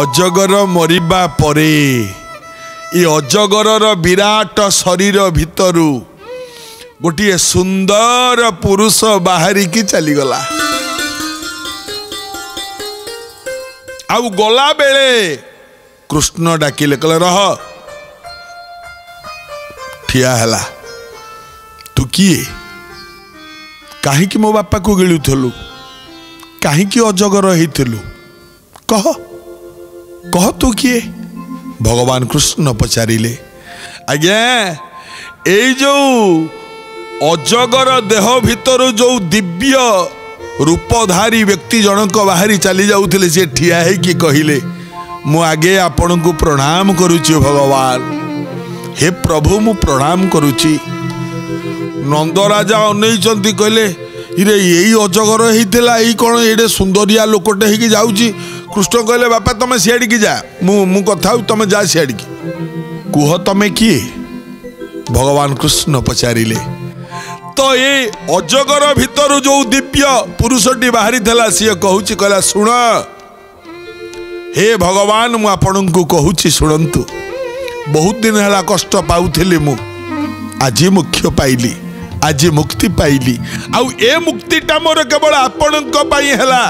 ଅଜଗର ମରିବା ପରେ ଏ ଅଜଗରର ବିରାଟ ଶରୀର ଭିତରୁ ଗୋଟିଏ ସୁନ୍ଦର ପୁରୁଷ ବାହାରିକି ଚାଲିଗଲା। ଆଉ ଗଲା ବେଳେ କୃଷ୍ଣ ଡାକିଲେ କହିଲେ ରହ। ଠିଆ ହେଲା। ତୁ କିଏ? କାହିଁକି ମୋ ବାପାକୁ ଗିଳୁଥିଲୁ? କାହିଁକି ଅଜଗର ହେଇଥିଲୁ? କହ କହ ତୁ କିଏ? ଭଗବାନ କୃଷ୍ଣ ପଚାରିଲେ ଆଜ୍ଞା ଏଇ ଯୋଉ ଅଜଗର ଦେହ ଭିତରୁ ଯୋଉ ଦିବ୍ୟ ରୂପଧାରୀ ବ୍ୟକ୍ତି ଜଣକ ବାହାରି ଚାଲି ଯାଉଥିଲେ ସେ ଠିଆ ହେଇକି କହିଲେ ମୁଁ ଆଗେ ଆପଣଙ୍କୁ ପ୍ରଣାମ କରୁଛି ଭଗବାନ। ହେ ପ୍ରଭୁ ମୁଁ ପ୍ରଣାମ କରୁଛି। ନନ୍ଦରାଜା ଅନେଇଛନ୍ତି କହିଲେ ଇରେ ଏଇ ଅଜଗର ହେଇଥିଲା ଏଇ କ'ଣ ଏଇଟେ ସୁନ୍ଦରିଆ ଲୋକଟେ ହେଇକି ଯାଉଛି? କୃଷ୍ଣ କହିଲେ ବାପା ତମେ ସିଆଡ଼ିକି ଯା। ମୁଁ ମୁଁ କଥା ହଉ ତମେ ଯା ସିଆଡ଼ିକି। କୁହ ତମେ କିଏ? ଭଗବାନ କୃଷ୍ଣ ପଚାରିଲେ ତ ଏ ଅଜଗର ଭିତରୁ ଯୋଉ ଦିବ୍ୟ ପୁରୁଷଟି ବାହାରିଥିଲା ସିଏ କହୁଛି କହିଲା ଶୁଣ ହେ ଭଗବାନ ମୁଁ ଆପଣଙ୍କୁ କହୁଛି ଶୁଣନ୍ତୁ। ବହୁତ ଦିନ ହେଲା କଷ୍ଟ ପାଉଥିଲି ମୁଁ। ଆଜି ମୁଖ୍ୟ ପାଇଲି। ଆଜି ମୁକ୍ତି ପାଇଲି ଆଉ ଏ ମୁକ୍ତିଟା ମୋର କେବଳ ଆପଣଙ୍କ ପାଇଁ ହେଲା।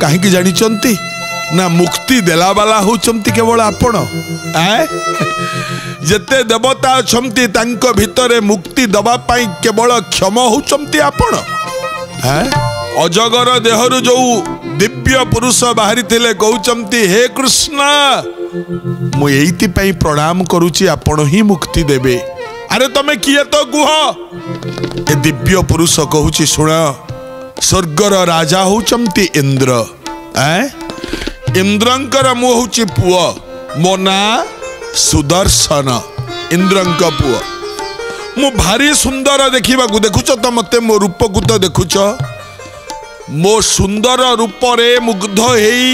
କାହିଁକି ଜାଣିଛନ୍ତି ନା ମୁକ୍ତି ଦେଲା ବାଲା ହଉଛନ୍ତି କେବଳ ଆପଣ। ଆଁ? ଯେତେ ଦେବତା ଅଛନ୍ତି ତାଙ୍କ ଭିତରେ ମୁକ୍ତି ଦେବା ପାଇଁ କେବଳ କ୍ଷମ ହଉଛନ୍ତି ଆପଣ। ଆଁ? ଅଜଗର ଦେହରୁ ଯୋଉ ଦିବ୍ୟ ପୁରୁଷ ବାହାରିଥିଲେ କହୁଛନ୍ତି ହେ କୃଷ୍ଣ! ମୁଁ ଏଇଥିପାଇଁ ପ୍ରଣାମ କରୁଛି ଆପଣ ହିଁ ମୁକ୍ତି ଦେବେ। ଆରେ ତମେ କିଏ ତ କୁହ ଏ ଦିବ୍ୟ ପୁରୁଷ କହୁଛି ଶୁଣ ସ୍ୱର୍ଗର ରାଜା ହଉଛନ୍ତି ଇନ୍ଦ୍ର ଆଁ? ଇନ୍ଦ୍ରଙ୍କର ମୁଁ ହଉଛି ପୁଅ ମୋ ନାଁ ସୁଦର୍ଶନ ଇନ୍ଦ୍ରଙ୍କ ପୁଅ ମୁଁ ଭାରି ସୁନ୍ଦର ଦେଖିବାକୁ ଦେଖୁଛ ତ ମତେ ମୋ ରୂପକୁ ତ ଦେଖୁଛ ମୋ ସୁନ୍ଦର ରୂପରେ ମୁଗ୍ଧ ହେଇ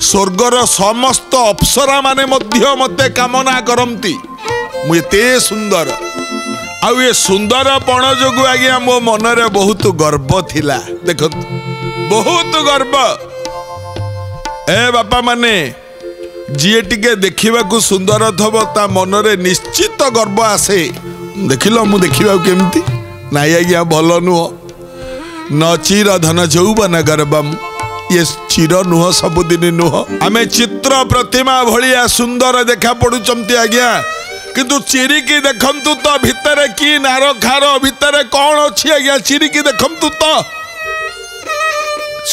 ସ୍ୱର୍ଗର ସମସ୍ତ ଅପ୍ସରା ମାନେ ମଧ୍ୟ ମତେ କାମନା କରନ୍ତି ମୁଁ ଏତେ ସୁନ୍ଦର ଆଉ ଏ ସୁନ୍ଦର ପଣ ଯୋଗୁଁ ଆଜ୍ଞା ମୋ ମନରେ ବହୁତ ଗର୍ବ ଥିଲା। ଦେଖନ୍ତୁ ବହୁତ ଗର୍ବ। ଏ ବାପା ମାନେ ଯିଏ ଟିକେ ଦେଖିବାକୁ ସୁନ୍ଦର ଥବ ତା ମନରେ ନିଶ୍ଚିତ ଗର୍ବ ଆସେ। ଦେଖିଲ ମୁଁ ଦେଖିବାକୁ କେମିତି? ନାଇଁ ଆଜ୍ଞା ଭଲ ନୁହଁ। ନ ଚିର ଧନ ଯୌବନ ଗର୍ବମ୍। ଇଏ ଚିର ନୁହଁ ସବୁଦିନ ନୁହଁ। ଆମେ ଚିତ୍ର ପ୍ରତିମା ଭଳିଆ ସୁନ୍ଦର ଦେଖା ପଡୁଛନ୍ତି ଆଜ୍ଞା। କିନ୍ତୁ ଚିରିକି ଦେଖନ୍ତୁ ତ ଭିତରେ କି ନାର ଖାର ଭିତରେ କଣ ଅଛି ଆଜ୍ଞା? ଚିରିକି ଦେଖନ୍ତୁ ତ।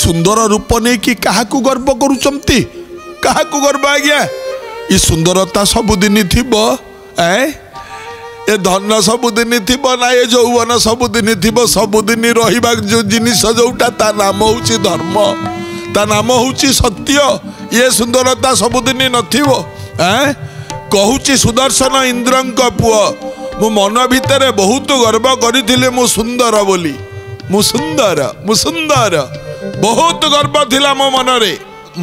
ସୁନ୍ଦର ରୂପ ନେଇକି କାହାକୁ ଗର୍ବ କରୁଛନ୍ତି କାହାକୁ ଗର୍ବ ଆଜ୍ଞା? ଏ ସୁନ୍ଦରତା ସବୁଦିନ ଥିବ ଏ? ଏ ଧନ ସବୁଦିନ ଥିବ ନା ଏ ଯୌବନ ସବୁଦିନ ଥିବ ସବୁଦିନ ରହିବା ଯୋଉ ଜିନିଷ ଯୋଉଟା ତା ନାମ ହଉଛି ଧର୍ମ। ତା ନାମ ହଉଛି ସତ୍ୟ। ଇଏ ସୁନ୍ଦରତା ସବୁଦିନ ନଥିବ ଏଁ? କହୁଛି ସୁଦର୍ଶନ ଇନ୍ଦ୍ରଙ୍କ ପୁଅ ମୁଁ ମନ ଭିତରେ ବହୁତ ଗର୍ବ କରିଥିଲି ମୁଁ ସୁନ୍ଦର ବୋଲି। ମୁଁ ସୁନ୍ଦର ମୁଁ ସୁନ୍ଦର। ବହୁତ ଗର୍ବ ଥିଲା ମୋ ମନରେ।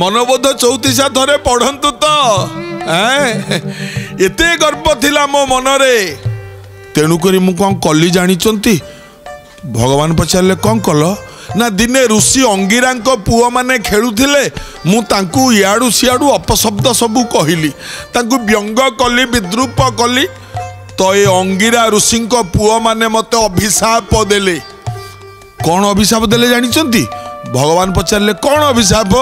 ମନବୋଧ ଚଉତିଶା ଥରେ ପଢନ୍ତୁ ତ? ଏତେ ଗର୍ବ ଥିଲା ମୋ ମନରେ। ତେଣୁକରି ମୁଁ କ'ଣ କଲି ଜାଣିଛନ୍ତି? ଭଗବାନ ପଚାରିଲେ କ'ଣ କଲ? ନା ଦିନେ ଋଷି ଅଙ୍ଗିରାଙ୍କ ପୁଅମାନେ ଖେଳୁଥିଲେ ମୁଁ ତାଙ୍କୁ ଇଆଡ଼ୁ ସିଆଡ଼ୁ ଅପଶବ୍ଦ ସବୁ କହିଲି। ତାଙ୍କୁ ବ୍ୟଙ୍ଗ କଲି ବିଦ୍ରୂପ କଲି। ତ ଏ ଅଙ୍ଗିରା ଋଷିଙ୍କ ପୁଅମାନେ ମୋତେ ଅଭିଶାପ ଦେଲେ। କ'ଣ ଅଭିଶାପ ଦେଲେ ଜାଣିଛନ୍ତି? ଭଗବାନ ପଚାରିଲେ କ'ଣ ଅଭିଶାପ?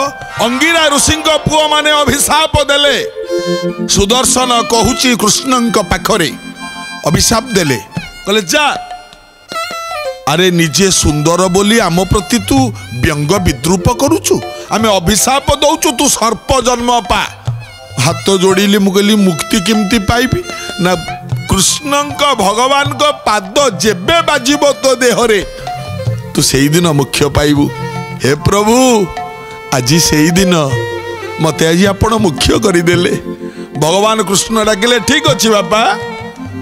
ଅଙ୍ଗିରା ଋଷିଙ୍କ ପୁଅମାନେ ଅଭିଶାପ ଦେଲେ। ସୁଦର୍ଶନ କହୁଛି କୃଷ୍ଣଙ୍କ ପାଖରେ ଅଭିଶାପ ଦେଲେ। କହିଲେ ଯା ଆରେ ନିଜେ ସୁନ୍ଦର ବୋଲି ଆମ ପ୍ରତି ତୁ ବ୍ୟଙ୍ଗ ବିଦ୍ରୂପ କରୁଛୁ ଆମେ ଅଭିଶାପ ଦଉଛୁ ତୁ ସର୍ପ ଜନ୍ମ ପା ହାତ ଯୋଡ଼ିଲି ମୁଁ କହିଲି ମୁକ୍ତି କେମିତି ପାଇବି? ନା କୃଷ୍ଣଙ୍କ ଭଗବାନଙ୍କ ପାଦ ଯେବେ ବାଜିବ ତୋ ଦେହରେ ତୁ ସେଇଦିନ ମୁଖ୍ୟ ପାଇବୁ। ହେ ପ୍ରଭୁ ଆଜି ସେଇଦିନ ମତେ ଆଜି ଆପଣ ମୁଖ୍ୟ କରିଦେଲେ। ଭଗବାନ କୃଷ୍ଣ ଡାକିଲେ ଠିକ ଅଛି ବାପା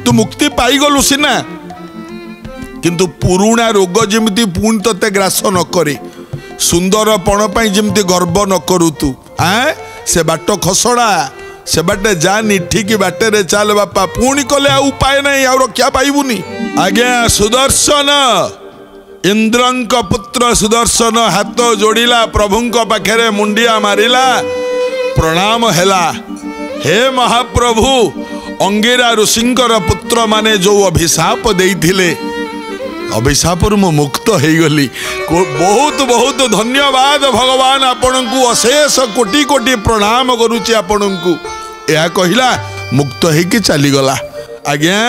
ତୁ ମୁକ୍ତି ପାଇଗଲୁ ସିନା। କିନ୍ତୁ ପୁରୁଣା ରୋଗ ଯେମିତି ପୁଣି ତତେ ଗ୍ରାସ ନ କରେ ସୁନ୍ଦର ପଣ ପାଇଁ ଯେମିତି ଗର୍ବ ନ କରୁ ତୁ ଆଁ? ସେ ବାଟ ଖସଡ଼ା ସେ ବାଟେ ଯାନି ଠିକ ବାଟରେ ଚାଲ ବାପା ପୁଣି କଲେ ଆଉ ଉପାୟ ନାହିଁ ଆଉ ରକ୍ଷା ପାଇବୁନି। ଆଜ୍ଞା ସୁଦର୍ଶନ। ଇନ୍ଦ୍ରଙ୍କ ପୁତ୍ର ସୁଦର୍ଶନ ହାତ ଯୋଡ଼ିଲା ପ୍ରଭୁଙ୍କ ପାଖରେ ମୁଣ୍ଡିଆ ମାରିଲା ପ୍ରଣାମ ହେଲା। ହେ ମହାପ୍ରଭୁ ଅଙ୍ଗିରା ଋଷିଙ୍କର ପୁତ୍ରମାନେ ଯେଉଁ ଅଭିଶାପ ଦେଇଥିଲେ ଅଭିଶାପରୁ ମୁଁ ମୁକ୍ତ ହେଇଗଲି। ବହୁତ ବହୁତ ଧନ୍ୟବାଦ ଭଗବାନ। ଆପଣଙ୍କୁ ଅଶେଷ କୋଟି କୋଟି ପ୍ରଣାମ କରୁଛି ଆପଣଙ୍କୁ। ଏହା କହିଲା ମୁକ୍ତ ହେଇକି ଚାଲିଗଲା। ଆଜ୍ଞା।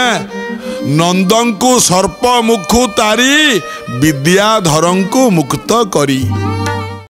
ନନ୍ଦଙ୍କୁ ସର୍ପ ମୁଖୁ ତାରି ବିଦ୍ୟାଧରଙ୍କୁ ମୁକ୍ତ କରି।